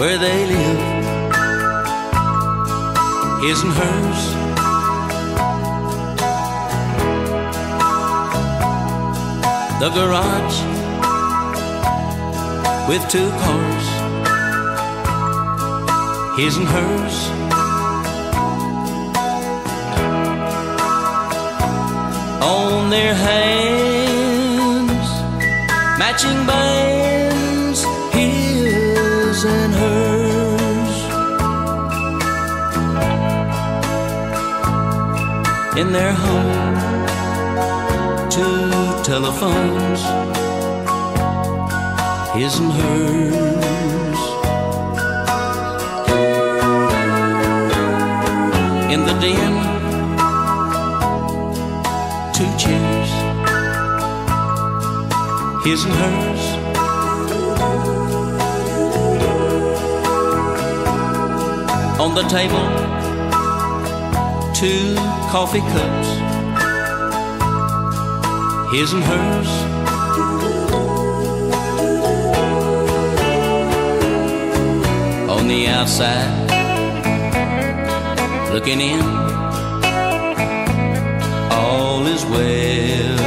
where they live, his and hers. The garage with two cars, his and hers. On their hands, matching bands, his and hers. In their home, two telephones, his and hers. In the den, two chairs, his and hers. On the table, two coffee cups, his and hers. On the outside, looking in, all is well.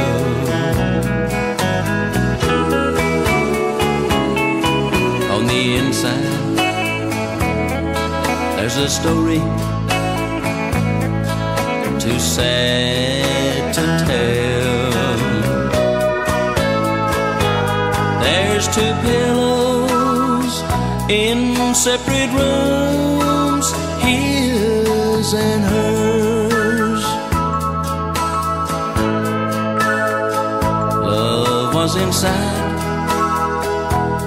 On the inside, there's a story too sad to tell. There's two pillows in separate rooms, his and hers. Love was inside.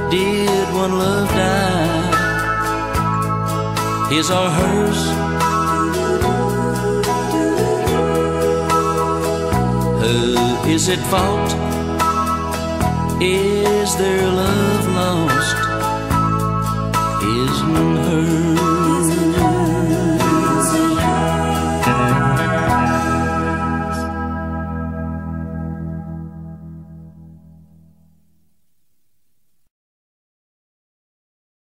Did one love die? His or hers? Who is at fault? Is their love lost? His and hers?